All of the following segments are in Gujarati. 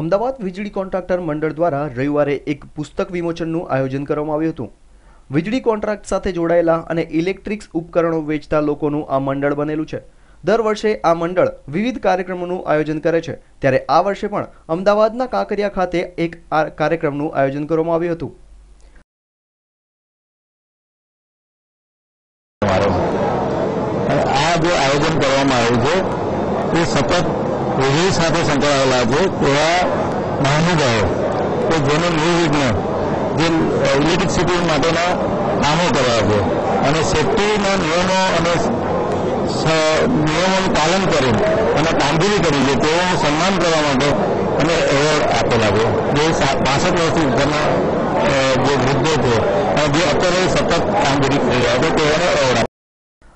અમદાવાદ વીજળી કોન્ટ્રાક્ટર મંડળ દ્વારા રવિવારે એક પુસ્તક વિમોચનનું આયોજન કરવામાં આવ્યું હતું. વીજળી કોન્ટ્રાક્ટ સાથે જોડાયેલા અને ઇલેક્ટ્રિક્સ ઉપકરણો વેચતા લોકોનું આ મંડળ બનેલું છે. દર વર્ષે આ મંડળ વિવિધ કાર્યક્રમોનું આયોજન કરે છે. ત્યારે આ વર્ષે પણ અમદાવાદના કાંકરિયા ખાતે એક આ કાર્યક્રમનું આયોજન કરવામાં આવ્યું હતું. આ જે આયોજન કરવામાં આવ્યું છે તે સતત વીજળી સાથે સંકળાયેલા છે, તેવા મહાનુભાવો, કે જેનું નિર્વિઘ્ન જે ઇલેક્ટ્રિસિટી માટેના કામો કર્યા છે. અને સેફટીના નિયમો અને નિયમોનું પાલન કરી અને કામગીરી કરી છે તેઓનું સન્માન કરવા માટે અમે એવોર્ડ આપેલા છે. જે પાસઠ વર્ષથી ઉપરના જે વૃદ્ધો છે, અને જે અત્યારે સતત કામગીરી કરી રહ્યા છે, તેઓને એવોર્ડ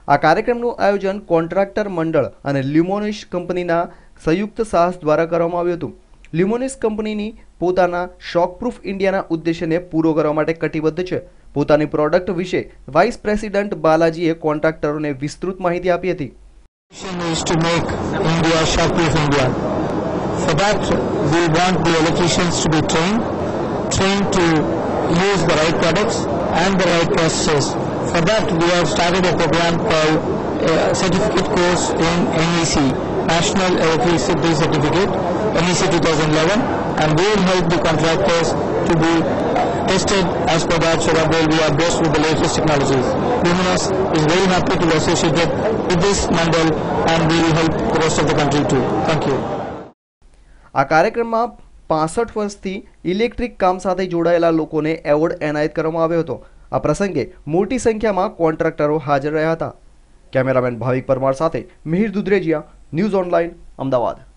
આ કાર્યક્રમનું આયોજન કોન્ટ્રાક્ટર મંડળ અને લ્યુમોનિશ કંપનીના સંયુક્ત સાહસ દ્વારા કરવામાં આવ્યું હતું લ્યુમોનિસ કંપનીની પોતાના શોકપ્રૂફ ઇન્ડિયાના ઉદ્દેશ્યને પૂરો કરવા માટે કટિબદ્ધ છે પોતાની પ્રોડક્ટ વિશે વાઇસ પ્રેસિડન્ટ બાલાજીએ કોન્ટ્રાક્ટરોને વિસ્તૃત માહિતી આપી હતી. For that, we want the electricians to be trained, trained to use the right products and the right processes. For that, we have started a program called uh, certificate course in NEC, National Electricity Certificate, NEC 2011, and we will help the contractors to be tested as per that so that they will be abreast with the latest technologies. Luminous is very happy to be associated with this mandal and we will help the rest of the country too. Thank you. આ કાર્યક્રમમાં પાસઠ વર્ષથી ઇલેક્ટ્રિક કામ સાથે જોડાયેલા લોકોને એવોર્ડ એનાયત કરવામાં આવ્યો હતો આ પ્રસંગે મોટી સંખ્યામાં કોન્ટ્રાક્ટરો હાજર રહ્યા હતા. કેમેરામેન ભાવિક પરમાર સાથે મિહિર દુધરેજિયા, ન્યૂઝ ઓનલાઈન, અમદાવાદ.